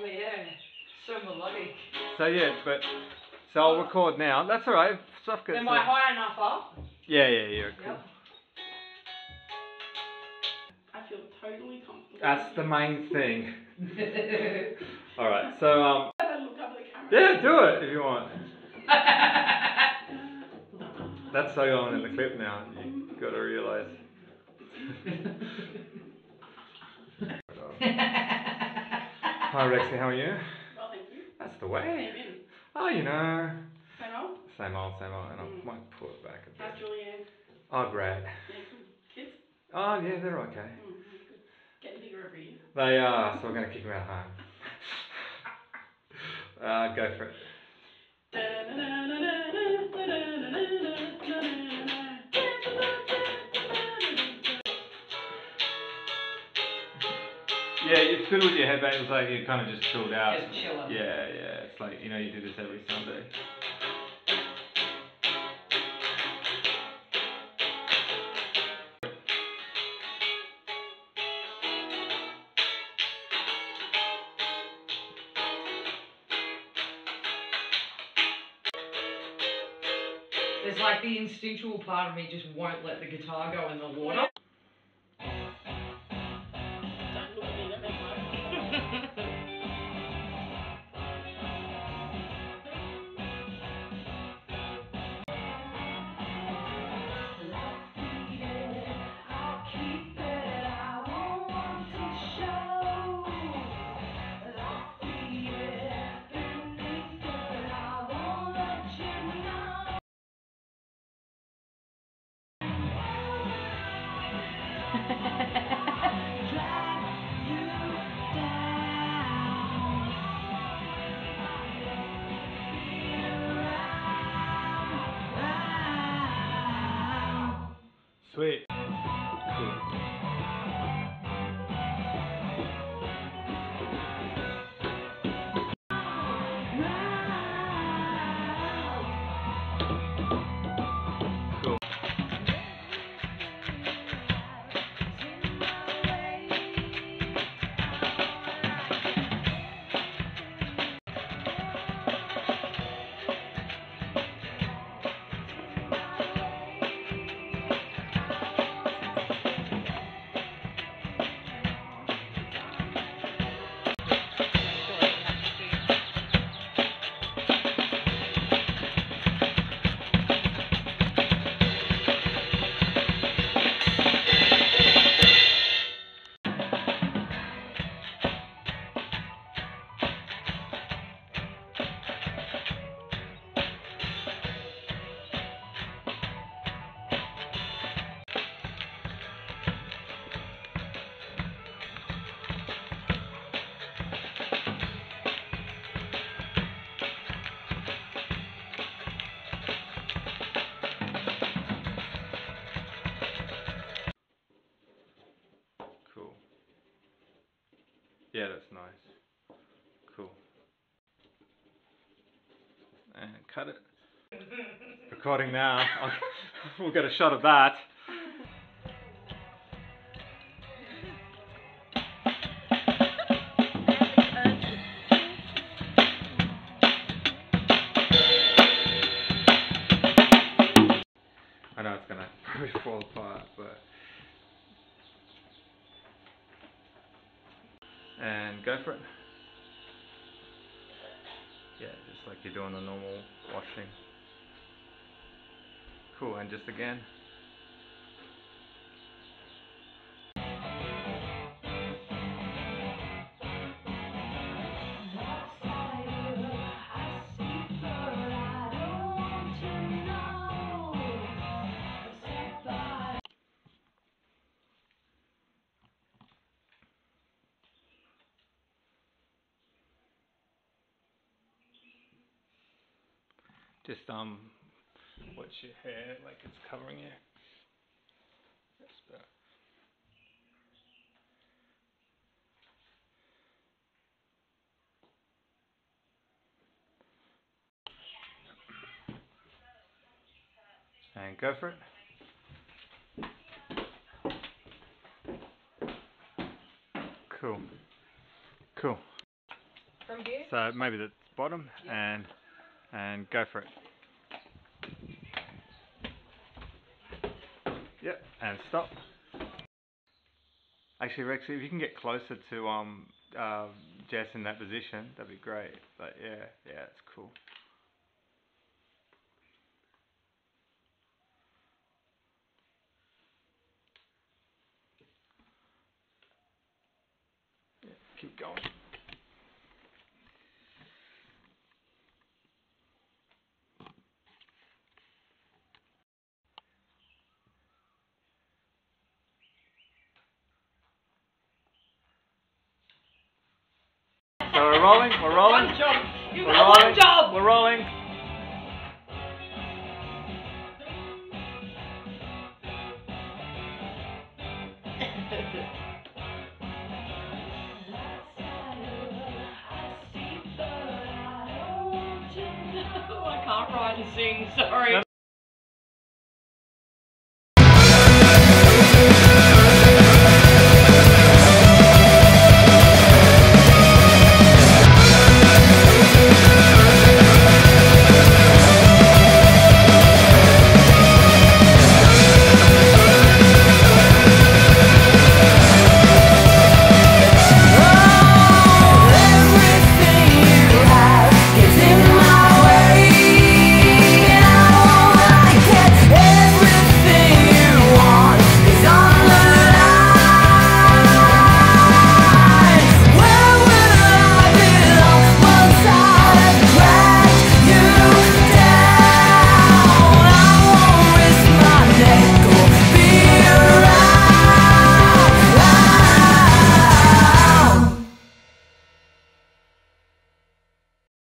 Oh yeah. So melodic. So yeah, but so I'll record now. That's all right. Stuff gets. Am I high enough up? Yeah, yeah, yeah. Cool. Yep. I feel totally comfortable. That's the main thing. All right. So um, Have a look up the camera. yeah, do it if you want. That's so on in the clip now. You got to Hi Rexy, how are you? Well, thank you. That's the How way. Oh, you know, Same old? same old, same old, and I Mm. might pull it back a bit. How's. Julianne? Oh, great. Yeah. Kids? Oh, yeah, they're okay. Mm. Getting bigger every year. They are, so we're going to kick them out of home. Uh, go for it. You fiddled your head back. It was like you kind of just chilled out. Just chilling. Yeah, yeah. It's like you know you do this every Sunday. There's like the instinctual part of me just won't let the guitar go in the water. Sweet. Yeah, that's nice. Cool. And cut it. Recording now. We'll get a shot of that. And go for it. Yeah, just like you're doing a normal washing. Cool, and just again. Just um, watch your hair like it's covering you. That's better. And go for it. Cool. Cool. So maybe the bottom and and go for it. Yep, and stop. Actually, Rexy, if you can get closer to um uh, Jess in that position, that'd be great. But yeah, yeah, it's cool. Yeah, keep going. So we're rolling, we're rolling. One job. You've We're got rolling. one job. We're rolling. I can't write and sing. Sorry.